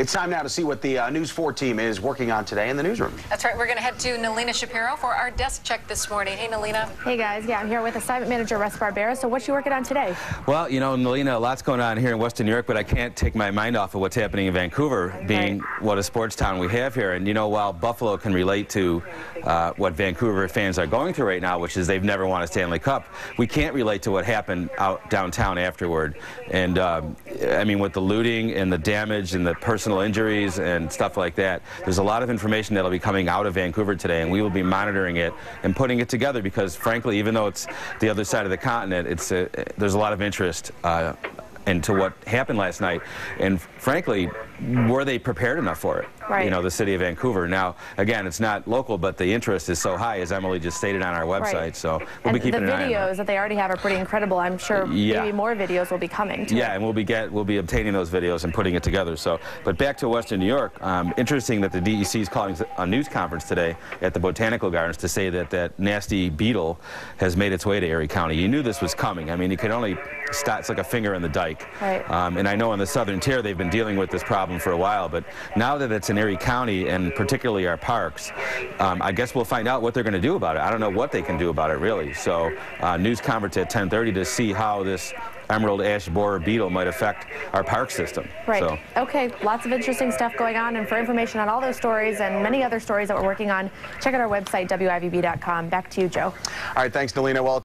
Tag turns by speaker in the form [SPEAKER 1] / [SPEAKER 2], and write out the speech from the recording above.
[SPEAKER 1] It's time now to see what the uh, News 4 team is working on today in the newsroom.
[SPEAKER 2] That's right. We're going to head to Nalina Shapiro for our desk check this morning. Hey, Nalina.
[SPEAKER 3] Hey, guys. Yeah, I'm here with assignment manager Russ Barbera. So what's you working on today?
[SPEAKER 4] Well, you know, Nalina, a lot's going on here in Western New York, but I can't take my mind off of what's happening in Vancouver, being what a sports town we have here. And, you know, while Buffalo can relate to uh, what Vancouver fans are going through right now, which is they've never won a Stanley Cup, we can't relate to what happened out downtown afterward. And, um, I mean, with the looting and the damage and the personal injuries and stuff like that. There's a lot of information that'll be coming out of Vancouver today, and we will be monitoring it and putting it together because, frankly, even though it's the other side of the continent, it's a, there's a lot of interest uh, into what happened last night. And frankly, were they prepared enough for it?
[SPEAKER 3] Right.
[SPEAKER 4] You know, the city of Vancouver. Now, again, it's not local, but the interest is so high, as Emily just stated on our website. Right. So we'll
[SPEAKER 3] and
[SPEAKER 4] be keeping
[SPEAKER 3] an
[SPEAKER 4] eye
[SPEAKER 3] on
[SPEAKER 4] The
[SPEAKER 3] videos that they already have are pretty incredible. I'm sure
[SPEAKER 4] yeah.
[SPEAKER 3] maybe more videos will be coming. Too.
[SPEAKER 4] Yeah, and we'll be get we'll be obtaining those videos and putting it together. So, but back to Western New York. Um, interesting that the DEC is calling a news conference today at the Botanical Gardens to say that that nasty beetle has made its way to Erie County. You knew this was coming. I mean, you could only start. It's like a finger in the dike.
[SPEAKER 3] Right.
[SPEAKER 4] Um, and I know in the southern tier they've been dealing with this problem for a while, but now that it's in Erie County and particularly our parks, um, I guess we'll find out what they're going to do about it. I don't know what they can do about it really. So uh, news conference at 10:30 to see how this emerald ash borer beetle might affect our park system.
[SPEAKER 3] Right.
[SPEAKER 4] So.
[SPEAKER 3] Okay. Lots of interesting stuff going on. And for information on all those stories and many other stories that we're working on, check out our website, WIVB.com. Back to you, Joe.
[SPEAKER 1] All right. Thanks, Nalina. Well,